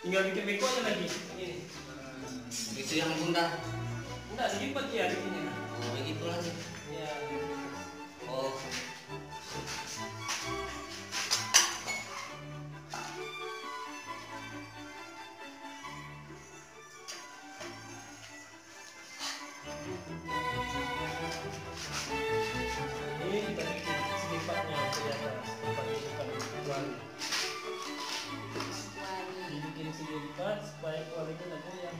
Tinggal bikin beko aja lagi. Ini. Itu yang bunda. Bunda ya bikinnya. Oh, begitu lagi. Ya. Oh. Thank you ini kita bikin selipatnya ternyata selipat itu kan jual dibikin selipat supaya kualitasnya nggak goyang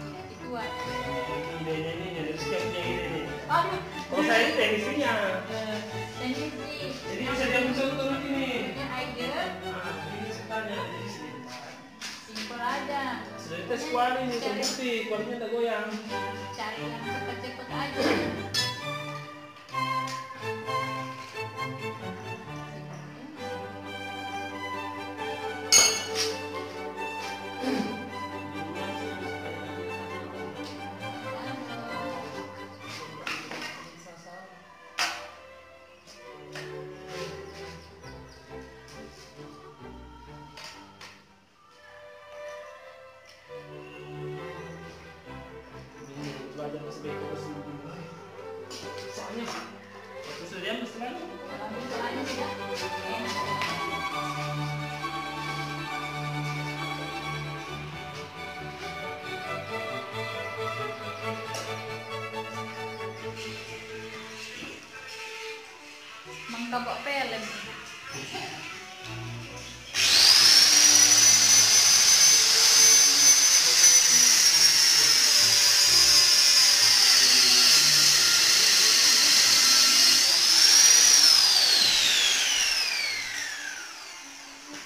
Jadi dua. ini idenya ini dari siapnya ide nih Oh, saya ini teknisinya kuali ini terbukti kualinya nggak goyang Cari yang cepet-cepet aja. Ke sebeko ke sini soalnya waktu sudah selalu Ambil soalnya sudah enak.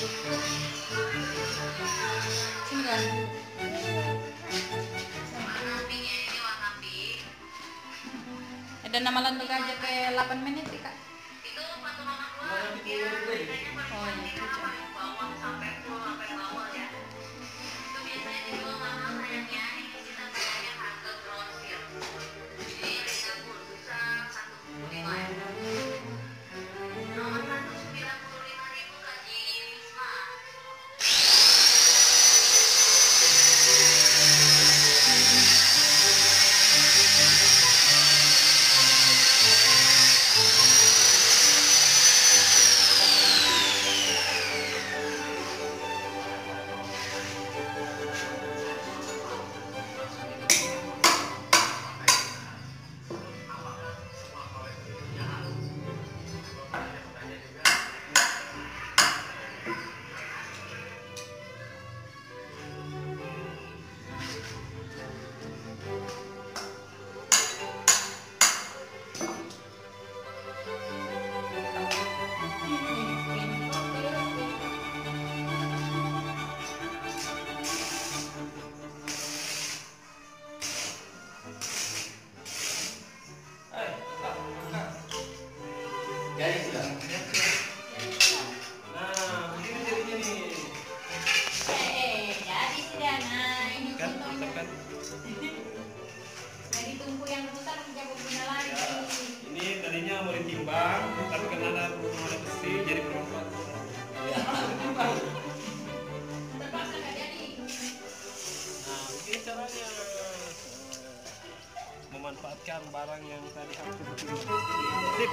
kan? Ada nama lantai aja ke 8 menit ya, kak. Mana di kulit ini? Oh iya, tujuh. Eh, ditimbang, tapi karena ada ada besi, jadi nggak jadi. Nah, begini caranya memanfaatkan barang yang tadi hampir Sip.